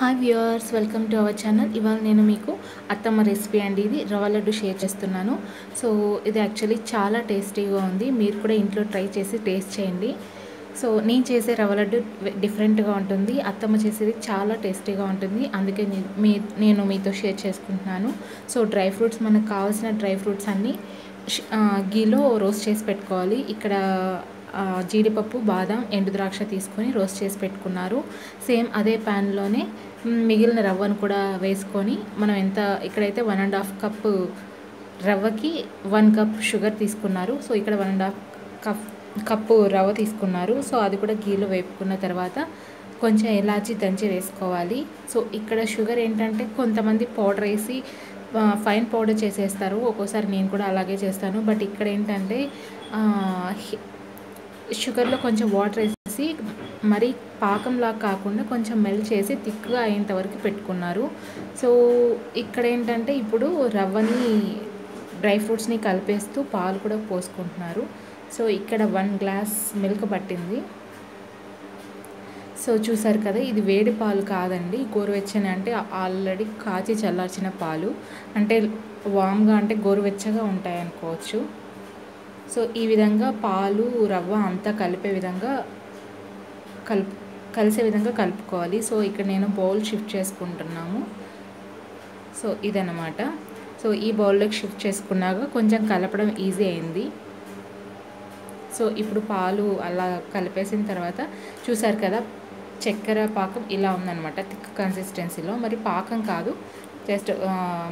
Hi viewers welcome to our channel ఇవాళ నేను మీకు అత్తమ్మ రెసిపీ అండి ఇది. రవ్వ లడ్డు షేర్ చేస్తున్నాను. సో ఇది యాక్చువల్లీ చాలా టేస్టీగా ఉంది. మీరు కూడా ఇంట్లో ట్రై చేసి టేస్ట్ చేయండి. సో నేను చేసే రవ్వ లడ్డు డిఫరెంట్గా ఉంటుంది. అత్తమ్మ చేసేది చాలా టేస్టీగా ఉంటుంది. అందుకే మీ నేను మీతో షేర్ చేసుకుంటున్నాను. సో డ్రై ఫ్రూట్స్ మనకు కావాల్సిన డ్రై ఫ్రూట్స్ అన్నీ గీలో రోస్ట్ చేసి పెట్టుకోవాలి. ఇక్కడ జీడిపప్పు బాదం ఎండు ద్రాక్ష తీసుకొని రోస్ట్ చేసి పెట్టుకున్నారు. సేమ్ అదే ప్యాన్లోనే మిగిలిన రవ్వను కూడా వేసుకొని మనం ఎంత ఇక్కడైతే వన్ అండ్ హాఫ్ కప్ రవ్వకి వన్ కప్ షుగర్ తీసుకున్నారు. సో ఇక్కడ one and half cup cup rava తీసుకున్నారు. సో అది కూడా గీలో వేపుకున్న తర్వాత కొంచెం ఎలాచి దంచి వేసుకోవాలి. సో ఇక్కడ షుగర్ ఏంటంటే కొంతమంది పౌడర్ వేసి ఫైన్ పౌడర్ చేసేస్తారు. ఒక్కోసారి నేను కూడా అలాగే చేస్తాను. బట్ ఇక్కడ ఏంటంటే షుగర్లో కొంచెం వాటర్ వేసేసి మరీ పాకంలా కాకుండా కొంచెం మెల్ట్ చేసి థిక్గా అయ్యేంత వరకు పెట్టుకున్నారు. సో ఇక్కడ ఏంటంటే ఇప్పుడు రవ్వని డ్రై ఫ్రూట్స్ని కలిపేస్తూ పాలు కూడా పోసుకుంటున్నారు. సో ఇక్కడ వన్ గ్లాస్ మిల్క్ పట్టింది. సో చూసారు కదా ఇది వేడి పాలు కాదండి. గోరువెచ్చని అంటే ఆల్రెడీ కాచి చల్లార్చిన పాలు. అంటే వామ్గా అంటే గోరువెచ్చగా ఉంటాయి అనుకోవచ్చు సో ఈ విధంగా పాలు రవ్వ అంతా కలిపే విధంగా కలుపు కలిసే విధంగా కలుపుకోవాలి. సో ఇక్కడ నేను బౌల్ షిఫ్ట్ చేసుకుంటున్నాము. సో ఇదనమాట సో ఈ బౌల్లోకి షిఫ్ట్ చేసుకున్నాక కొంచెం కలపడం ఈజీ అయింది. సో ఇప్పుడు పాలు అలా కలిపేసిన తర్వాత చూసారు కదా చక్కెర పాకం ఇలా ఉందన్నమాట థిక్ కన్సిస్టెన్సీలో మరి పాకం కాదు జస్ట్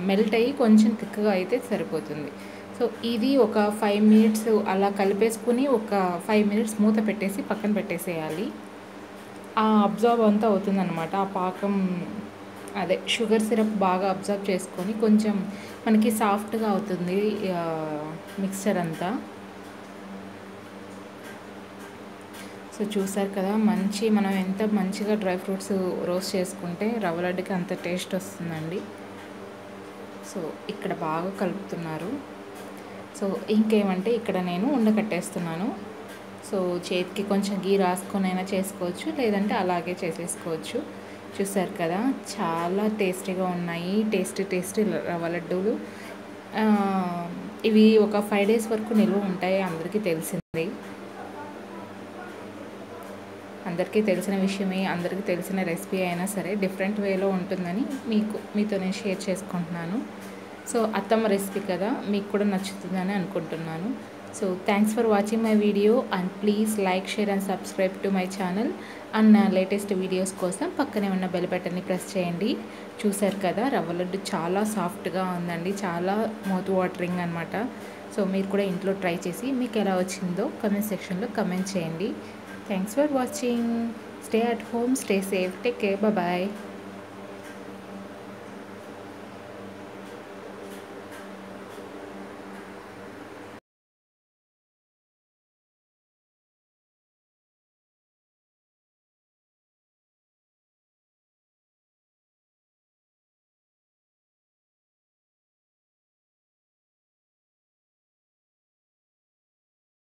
మెల్ట్ అయ్యి కొంచెం థిక్గా అయితే సరిపోతుంది. సో ఇది ఒక ఫైవ్ మినిట్స్ అలా కలిపేసుకుని ఒక ఫైవ్ మినిట్స్ మూత పెట్టేసి పక్కన పెట్టేసేయాలి. ఆ అబ్జర్వ్ అంతా అవుతుందన్నమాట. ఆ పాకం అదే షుగర్ సిరప్ బాగా అబ్జర్వ్ చేసుకొని కొంచెం మనకి సాఫ్ట్గా అవుతుంది మిక్స్చర్ అంతా. సో చూసారు కదా మంచి మనం ఎంత మంచిగా డ్రై ఫ్రూట్స్ రోస్ట్ చేసుకుంటే రవ్వ లడ్డుకి అంత టేస్ట్ వస్తుందండి. సో ఇక్కడ బాగా కలుపుతున్నారు. సో ఇంకేమంటే ఇక్కడ నేను ఉండకట్టేస్తున్నాను సో చేతికి కొంచెం గీ రాసుకొనైనా చేసుకోవచ్చు లేదంటే అలాగే చేసేసుకోవచ్చు. చూసారు కదా చాలా టేస్టీగా ఉన్నాయి. టేస్టీ టేస్టీ రవ్వ లడ్డూలు. ఇవి ఒక ఫైవ్ డేస్ వరకు నిల్వ ఉంటాయి అందరికీ తెలిసింది. అందరికీ తెలిసిన విషయమే అందరికీ తెలిసిన రెసిపీ అయినా సరే డిఫరెంట్ వేలో ఉంటుందని మీకు మీతో నేను షేర్ చేసుకుంటున్నాను. సో అత్తమ్మ రెసిపీ కదా మీకు కూడా నచ్చుతుందని అనుకుంటున్నాను. So thanks for watching my video and please like share and subscribe to my channel and నా లేటెస్ట్ వీడియోస్ కోసం పక్కనే ఉన్న బెల్ బటన్ని ప్రెస్ చేయండి. చూసారు కదా రవ్వ లడ్డు చాలా సాఫ్ట్గా ఉందండి చాలా మౌత్ వాటరింగ్ అనమాట సో మీరు కూడా ఇంట్లో ట్రై చేసి మీకు ఎలా వచ్చిందో కమెంట్ సెక్షన్లో కమెంట్ చేయండి. Thanks for watching stay at home stay safe take care bye